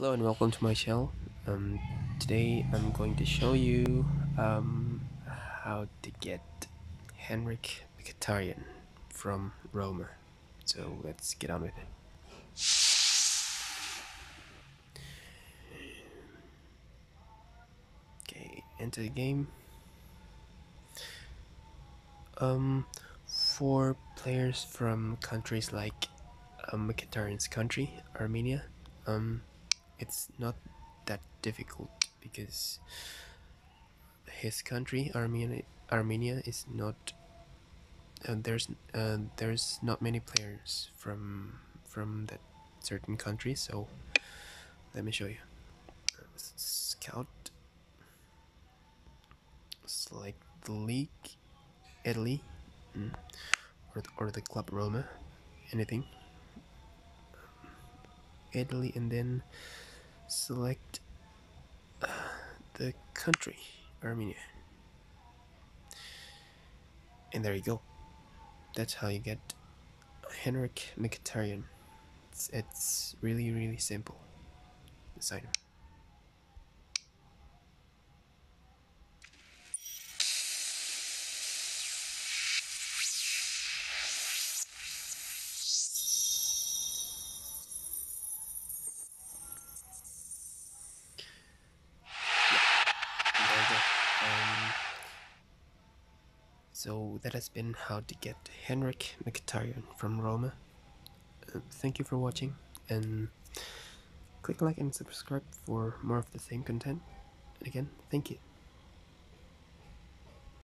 Hello and welcome to my channel. Um, today I'm going to show you um, how to get Henrikh Mkhitaryan from Roma. So let's get on with it. Okay, enter the game. Um, for players from countries like um, Mkhitaryan's country, Armenia, um, it's not that difficult because his country, Armenia, Armenia is not. Uh, there's uh, there's not many players from from that certain country, so let me show you. Scout. Select the league, Italy, mm, or or the club Roma, anything. Italy, and then select uh, the country, Armenia. And there you go. That's how you get Henrikh Mkhitaryan. It's, it's really, really simple. This item. Um, so that has been how to get Henrikh Mkhitaryan from Roma. Uh, thank you for watching and click like and subscribe for more of the same content. And again, thank you.